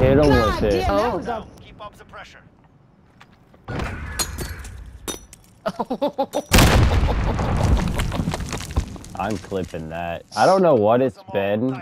hit him with it. Oh. Keep up the pressure. I'm clipping that. I don't know what it's been,